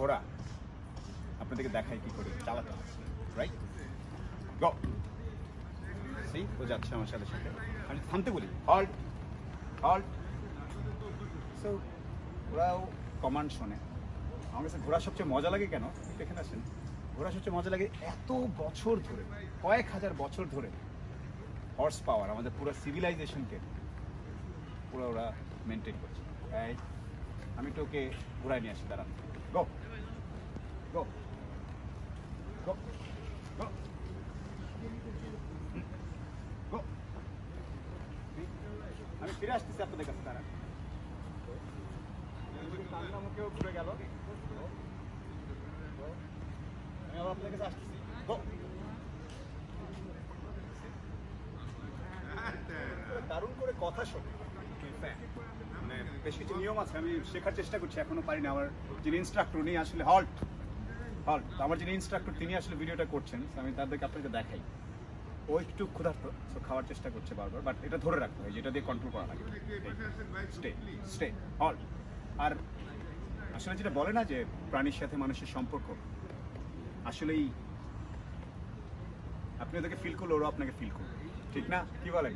ঘোড়া, আপনাদেরকে দেখাই কি করে চালাতে রাইট গো সেই ও যাচ্ছে আমার সাথে সাথে। আমি থামতে বলি। হল্ট হল্ট ওরাও কমান্ড শোনে। আমার কাছে ঘোড়া সবচেয়ে মজা লাগে কেন? এখানে আসেন। ঘোড়া সবচেয়ে মজা লাগে এত বছর ধরে, কয়েক হাজার বছর ধরে হর্স পাওয়ার আমাদের পুরো সিভিলাইজেশনকে পুরো ওরা মেনটেন করছে। এই আমি একটু ওকে ঘোরায় নিয়ে আসি, দাঁড়ান। গো গো আমি ফিরে আসতেছি আপনাদের কাছে, দাঁড়ান। মুখেও ঘুরে আমি কাছে আসতেছি। গো দারুণ করে কথা শোনে। মানে বেশ কিছু নিয়ম আছে, আমি শেখার চেষ্টা করছি, এখনও পারি আমার যিনি ইনস্ট্রাক্টর উনি আসলে হল্ট হল্ট আমার যিনি ইনস্ট্রাক্টর তিনি আসলে ভিডিওটা করছেন আমি তাদেরকে আপনাকে দেখাই। ও একটু ক্ষুধার্ত সো খাওয়ার চেষ্টা করছে বারবার বাট এটা ধরে রাখতে হয়, যেটা দিয়ে কন্ট্রোল করা লাগে। স্টে স্টে হল্ট আর আসলে যেটা বলে না যে, প্রাণীর সাথে মানুষের সম্পর্ক আসলেই আপনি ওদেরকে ফিল করলে ওরাও আপনাকে ফিল করবে, ঠিক না? কি বলেন?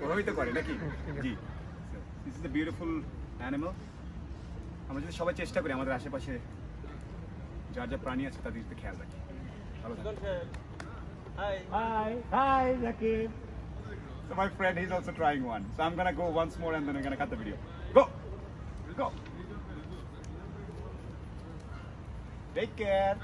প্রভাবিত করে নাকি? জি। This is a beautiful animal আমরা যদি সবাই চেষ্টা করি আমাদের আশেপাশে যার যা প্রাণী আছে তাদের দিকে খেয়াল রাখি ভালো থাকবেন Hi. Hi, hi, Zakib. So my friend, he's also trying one. So I'm gonna go once more and then I'm gonna cut the video. Go, go. Take care.